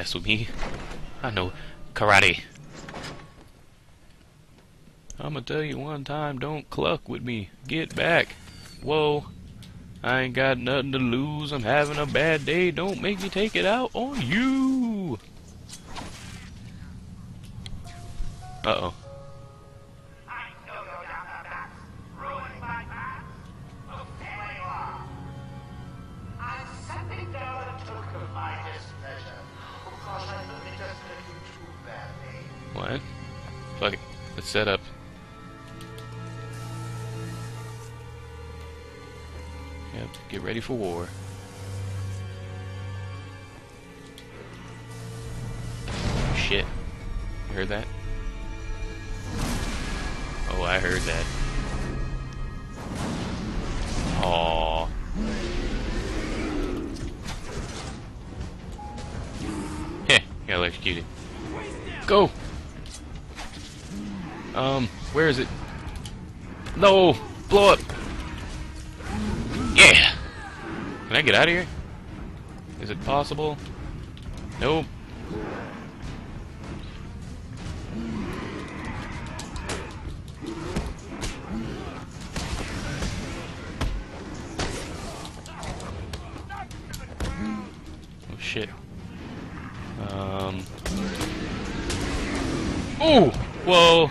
mess with me. I know karate. I'm gonna tell you one time, don't cluck with me. Get back. Whoa. I ain't got nothing to lose. I'm having a bad day. Don't make me take it out on you. Uh-oh. Fuck it. Let's set up. Yep, get ready for war. Shit. You heard that? Oh, I heard that. Aww. Heh, got electrocuted. Go! Um, where is it? No! Blow up! Yeah! Can I get out of here? Is it possible? Nope. Oh shit. Um. Ooh! Whoa!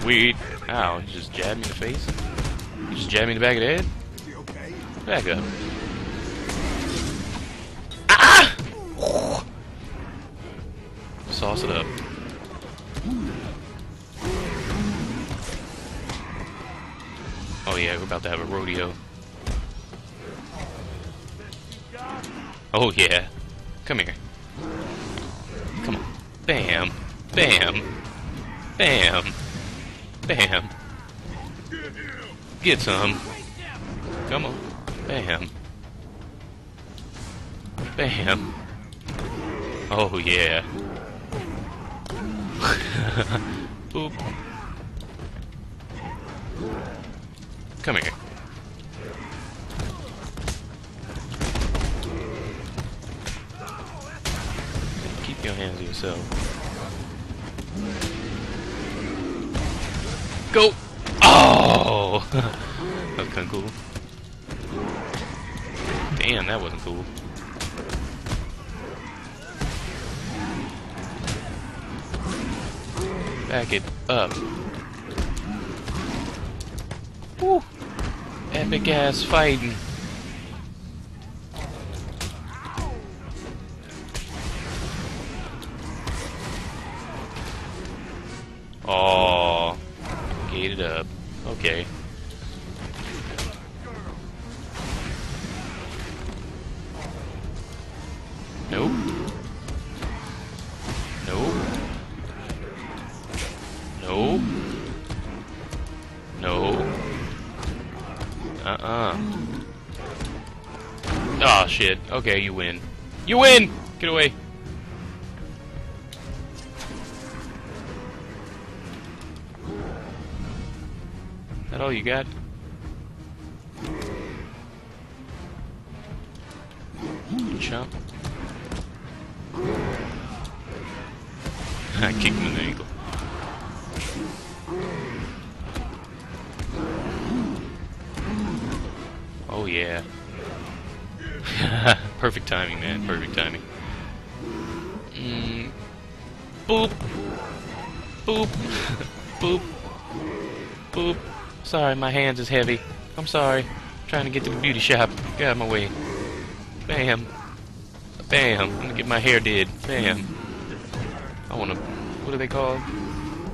Sweet. Ow, he just jabbed me in the face? He just jabbed me in the back of the head? Back up. Ah! Sauce it up. Oh yeah, we're about to have a rodeo. Oh yeah. Come here. Come on. Bam. Bam. Bam. Bam. Get some. Come on. Bam. Bam. Oh yeah. Boop. Come here. Keep your hands to yourself. Go! Oh! that was kinda cool. Damn, that wasn't cool. Back it up. Woo! Epic ass fighting. Oh, gated up. Okay. Nope. Nope. Nope. No. Uh-uh. Oh shit. Okay, you win. You win! Get away. That you got? Chump. I kicked him in the ankle. Oh yeah. Perfect timing, man. Perfect timing. Mm. Boop. Boop. Boop. Boop. Sorry, my hands is heavy. I'm sorry. trying to get to the beauty shop. Get out of my way. Bam. Bam. I'm gonna get my hair did. Bam. I wanna... What are they called?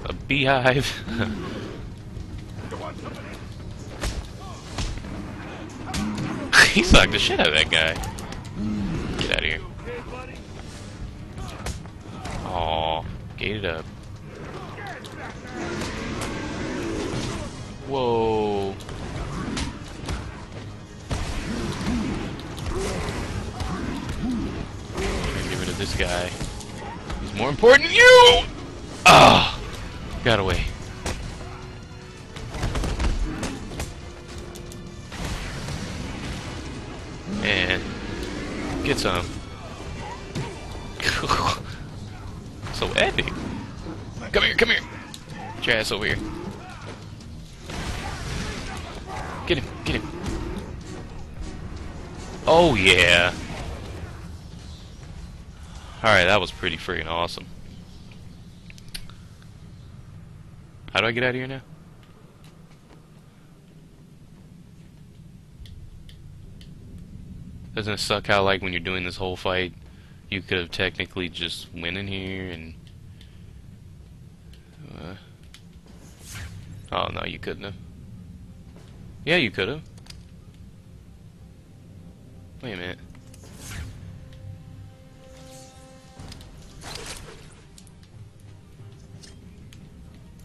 A beehive? he sucked the shit out of that guy. Get out of here. Aw, gated up. Guy. He's more important you! Ah! Got away. And get some. So epic. Come here, come here. Get your ass over here. Get him, get him. Oh yeah. Alright, that was pretty freaking awesome. How do I get out of here now? Doesn't it suck how, like, when you're doing this whole fight, you could have technically just went in here and... Uh, oh, no, you couldn't have. Yeah, you could have. Wait a minute.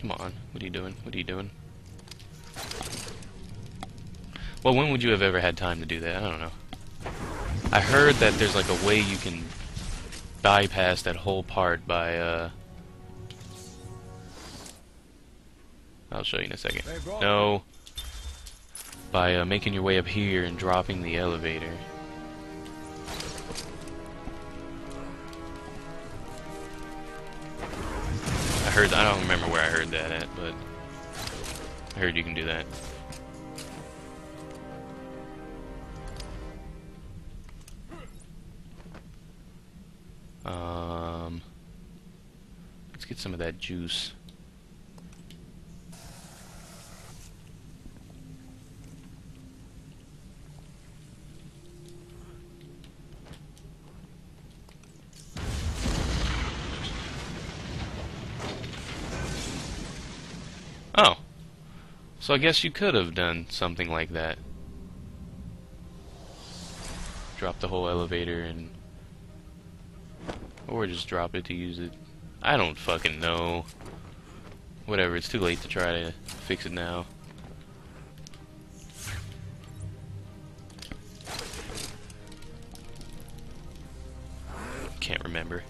Come on. What are you doing? What are you doing? Well, when would you have ever had time to do that? I don't know. I heard that there's like a way you can bypass that whole part by, uh... I'll show you in a second. No. By uh, making your way up here and dropping the elevator. Heard, I don't remember where I heard that at, but I heard you can do that. Um, let's get some of that juice. Oh. So I guess you could have done something like that. Drop the whole elevator and... Or just drop it to use it. I don't fucking know. Whatever, it's too late to try to fix it now. Can't remember.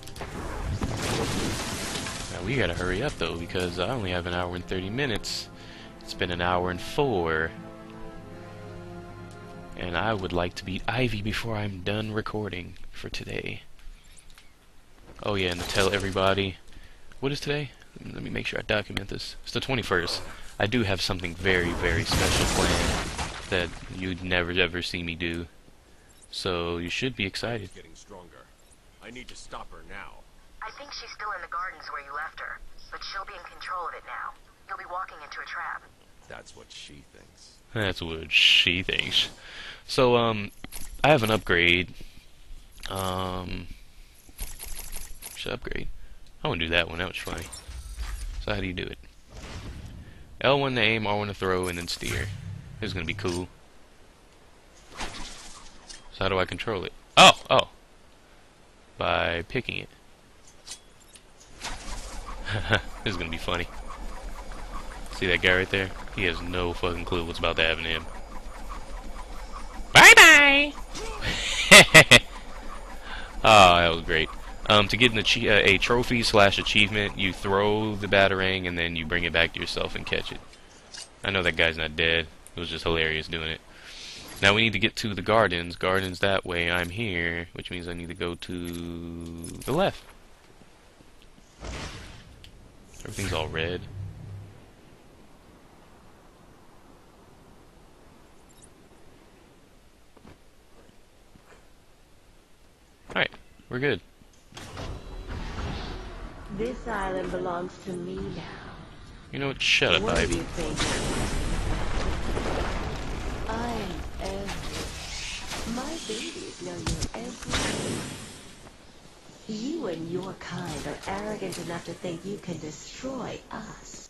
Now we gotta hurry up though, because I only have an hour and 30 minutes. It's been an hour and four. And I would like to beat Ivy before I'm done recording for today. Oh yeah, and tell everybody, what is today? Let me make sure I document this. It's the 21st. I do have something very, very special planned that you'd never ever see me do. So you should be excited. Getting stronger. I need to stop her now. I think she's still in the gardens where you left her, but she'll be in control of it now. You'll be walking into a trap. That's what she thinks. That's what she thinks. So, um, I have an upgrade. Um, should upgrade. I want to do that one. That was funny. So how do you do it? L1 to aim, R1 to throw, and then steer. This is gonna be cool. So how do I control it? Oh, oh. By picking it. this is gonna be funny. See that guy right there? He has no fucking clue what's about to happen to him. Bye bye. oh, that was great. Um, to get an uh, a trophy slash achievement, you throw the batarang and then you bring it back to yourself and catch it. I know that guy's not dead. It was just hilarious doing it. Now we need to get to the gardens. Gardens that way. I'm here, which means I need to go to the left. Everything's all red. Alright, we're good. This island belongs to me now. You know what? Shut up, what do Ivy. you think? I'm everything. My babies know you're everything. You and your kind are arrogant enough to think you can destroy us.